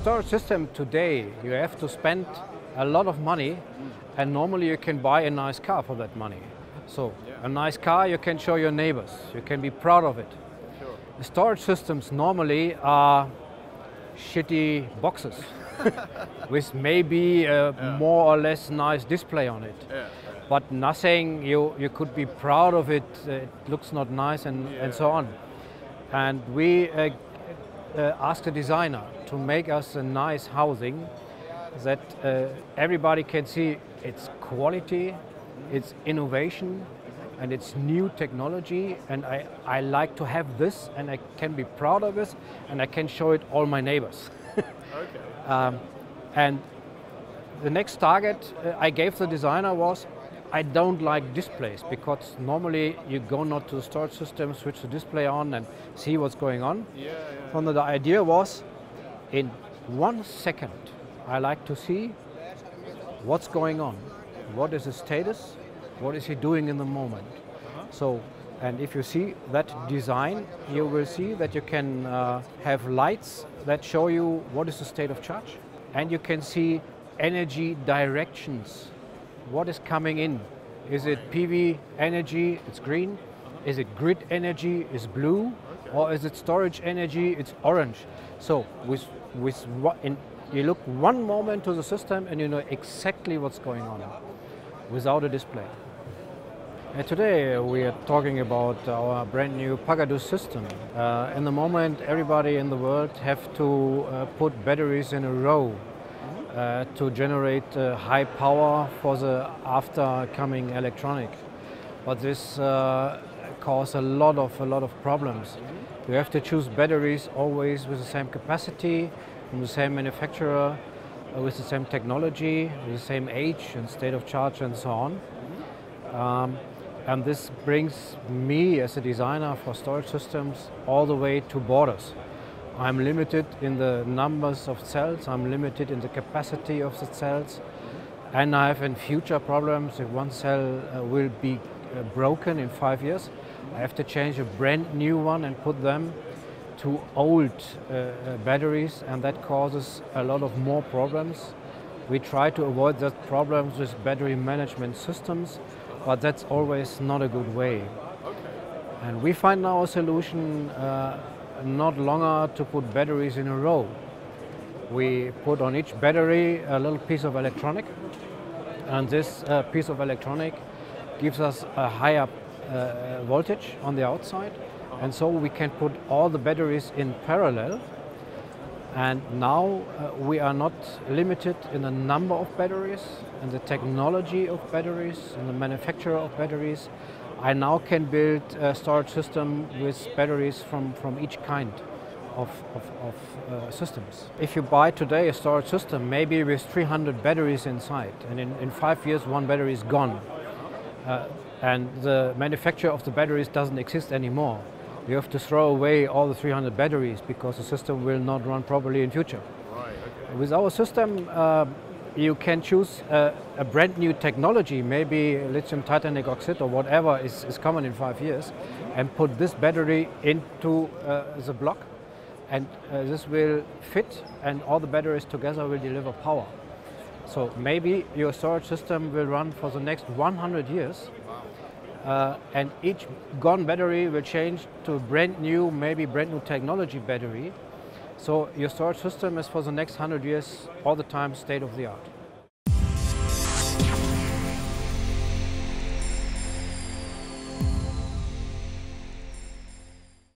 storage system today, you have to spend a lot of money, and normally you can buy a nice car for that money. So a nice car you can show your neighbors. You can be proud of it. The storage systems normally are shitty boxes with maybe a more or less nice display on it. But nothing you, you could be proud of it, uh, it looks not nice and, and so on. And we uh, uh, asked the designer to make us a nice housing that uh, everybody can see its quality, its innovation, and it's new technology and I, I like to have this and I can be proud of this and I can show it all my neighbors. okay. Um, and the next target uh, I gave the designer was I don't like displays because normally you go not to the storage system, switch the display on and see what's going on. Yeah, yeah. So the idea was in one second I like to see what's going on, what is the status, what is he doing in the moment. So, and if you see that design, you will see that you can uh, have lights that show you what is the state of charge, and you can see energy directions. What is coming in? Is it PV energy? It's green. Is it grid energy? It's blue. Or is it storage energy? It's orange. So with with what in, you look one moment to the system and you know exactly what's going on without a display. Uh, today we are talking about our brand new Pagadu system. Uh, in the moment, everybody in the world have to uh, put batteries in a row uh, to generate uh, high power for the after coming electronic. But this uh, causes a lot of a lot of problems. You have to choose batteries always with the same capacity, from the same manufacturer, uh, with the same technology, with the same age and state of charge and so on. Um, and this brings me as a designer for storage systems all the way to borders. I'm limited in the numbers of cells, I'm limited in the capacity of the cells, and I have in future problems if one cell uh, will be uh, broken in five years, I have to change a brand new one and put them to old uh, uh, batteries and that causes a lot of more problems. We try to avoid that problems with battery management systems, but that's always not a good way. And we find now a solution uh, not longer to put batteries in a row. We put on each battery a little piece of electronic, and this uh, piece of electronic gives us a higher uh, voltage on the outside, and so we can put all the batteries in parallel. And now uh, we are not limited in the number of batteries and the technology of batteries and the manufacturer of batteries. I now can build a storage system with batteries from, from each kind of, of, of uh, systems. If you buy today a storage system, maybe with 300 batteries inside, and in, in five years one battery is gone, uh, and the manufacturer of the batteries doesn't exist anymore. You have to throw away all the 300 batteries because the system will not run properly in future. Right, okay. With our system, uh, you can choose a, a, brand new technology, maybe lithium titanic oxide or whatever is, is common in five years, and put this battery into uh, the block, and uh, this will fit, and all the batteries together will deliver power. So maybe your storage system will run for the next 100 years, uh, and each gone battery will change to a brand new, maybe brand new technology battery. So your storage system is for the next 100 years all the time state of the art.